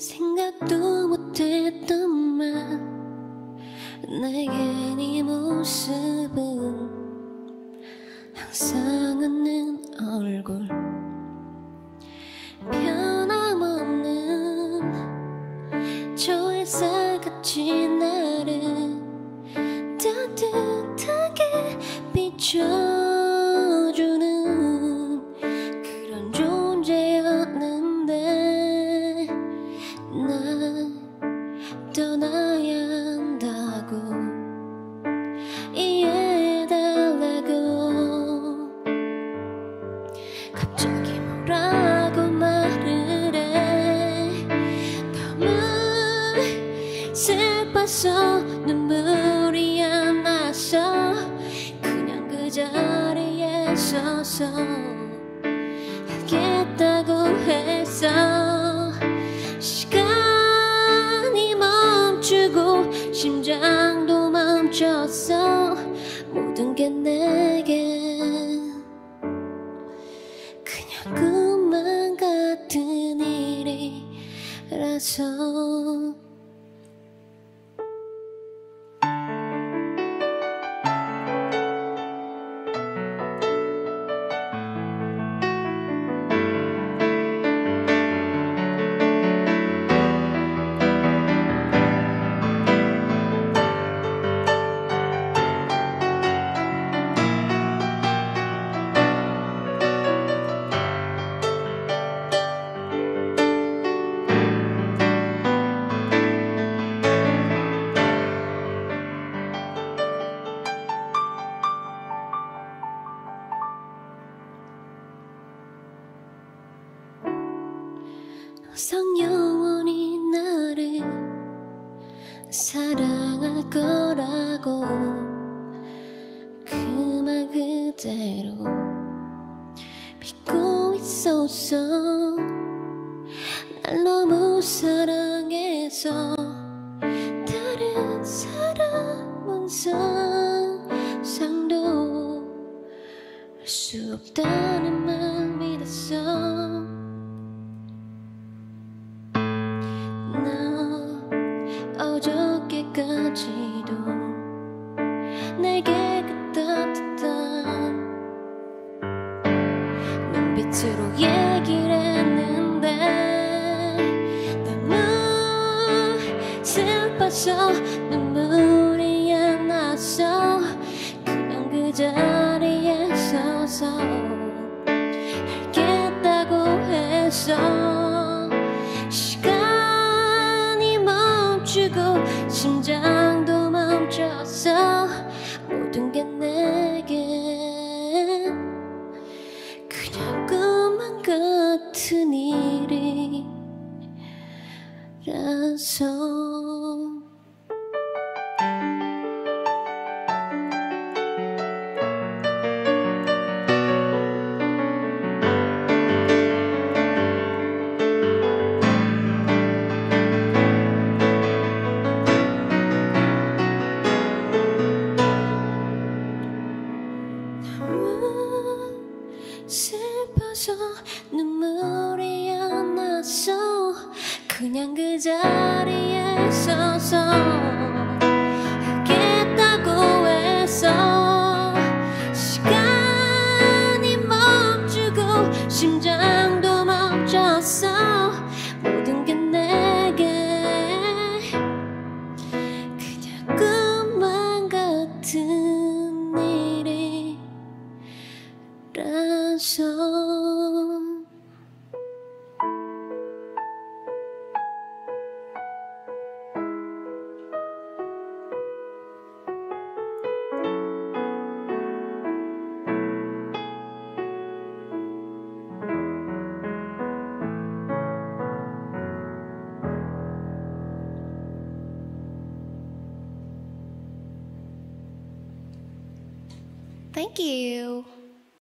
생각도 못했던 말. 내게 네 모습은 항상 웃는 얼굴. 변함없는 저 햇살같이 나를 따뜻하게 비춰 서서 알겠다고 했어 시간이 멈추고 심장도 멈췄어. 모든 게 내겐 그냥 꿈만 같은 일이라서 항상 영원히 나를 사랑할 거라고 그 말 그대로 믿고 있었어 날 너무 사랑해서 다른 사람은 상상도 할 수 없다는 어저께까지도 내게 그 따뜻한 눈빛으로 얘기를 했는데 너무 슬퍼서 눈물이 안 나서 그냥 그 자리에 서서 알겠다고 했어 너무 슬퍼서 눈물이 안 났어 그냥 그 자리에 서서 Thank you.